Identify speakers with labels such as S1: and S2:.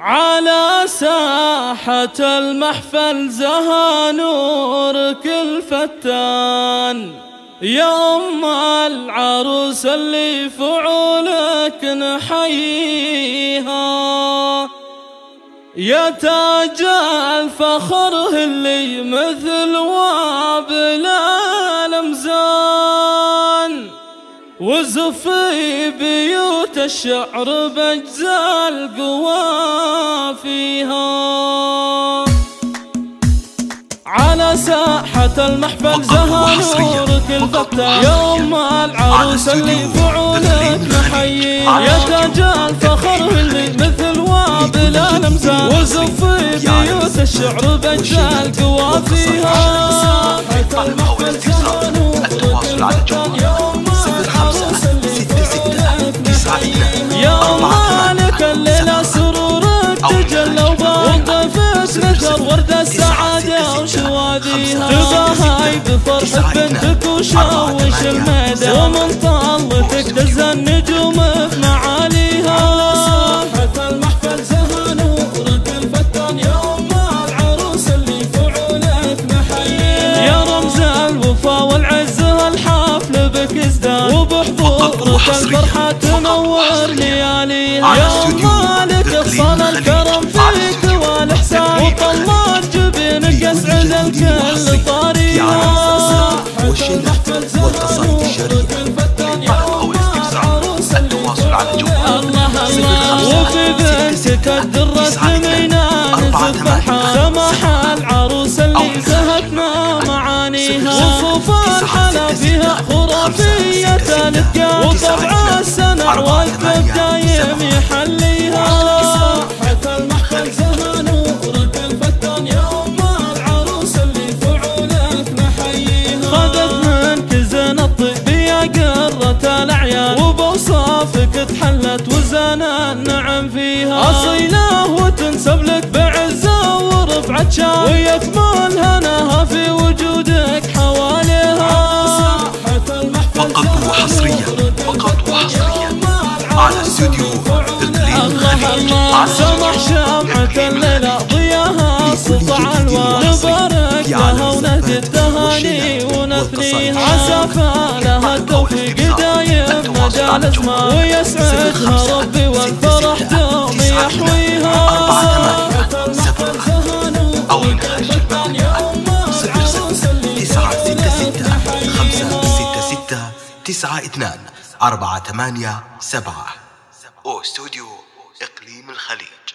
S1: على ساحة المحفل زها نور كل فتان يا أم العروس اللي فعولك نحييها. يا تاج الفخر اللي مثل وابل الأمزان وزفي بيوت الشعر بأجزاء القوى فيها. على ساحة المحفل زها نور كل فتى يوم العروس اللي فعولك نحيي. يا تاج الفخر اللي مثل وابل الأمزان وزفي بيوت الشعر بأجزاء القوى فيها. وشوش الميدان ومن طلتك دز النجوم في معاليها ساحة المحفل زها نورك الفتان يوم العروس اللي فعولك محيي يا رمز الوفا والعز الحفل بك ازدان وبحضورك الفرحة تنور لياليها. يا مالك اغصان الكرم فيك والإحسان. وطلات جبينك اسعد الكل طريقها وفي بنتك الدرة ثمينان الفرحة سماح العروس اللي زهتنا معانيها. وصوف الحلا فيها خرافية الاتقان وطبع السنع والكب دايم يحليها ساحة المحفل زها نورك الفتان يوم العروس اللي فعولك نحييها خذت منك زين الطيب يا قرة الأعيان وبوصافك تحلت وزان النعم فيها. أصيلة وتنسب لك بعزة ورفعة شان. ويكمل هناها في وجودك حواليها.
S2: فقط وحصريا. فقط وحصريا. على استوديو
S1: الله
S2: على
S1: سمح شمعة الليلة ضياها. سطع الوان نبارك لها ونهدي التهاني ونثنيها. عسى التوفيق ما ويسعدها ربي والفرح دوم يحويها.
S2: تسعة اثنان. أربعة ثمانية سبعة. أو استوديو إقليم الخليج.